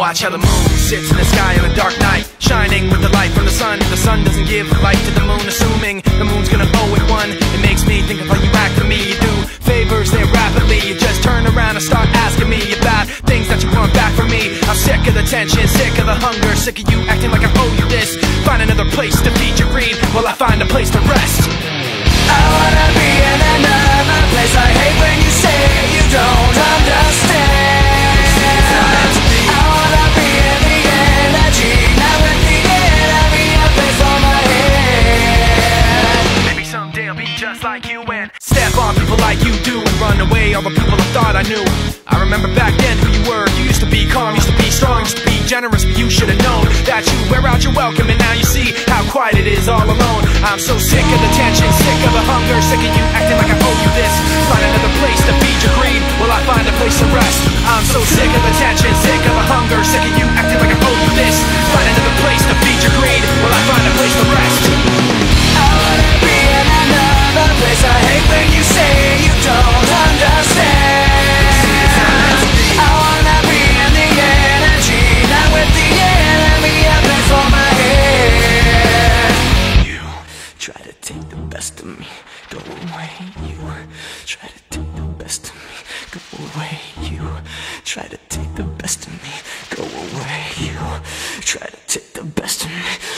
watch how the moon sits in the sky on a dark night Shining with the light from the sun. The sun doesn't give light to the moon Assuming the moon's gonna owe it one. It makes me think of how you act for me. You do favors there rapidly. You just turn around and start asking me About things that you want back from me. I'm sick of the tension, sick of the hunger Sick of you acting like I owe you this. Find another place to feed your greed While I find a place to rest. I wanna like you do. Run away all the people I thought I knew. I remember back then who you were. You used to be calm, used to be strong Used to be generous, but you should've known That you wear out your welcome And now you see how quiet it is all alone. I'm so sick of the tension, sick of the hunger Sick of you acting like I owe you this. Find another place to feed your greed. Will I find a place to rest? I'm so sick of the tension, sick of the hunger Sick of you the best of me. Go away, you. Try to take the best of me. Go away, you. Try to take the best of me. Go away, you. Try to take the best of me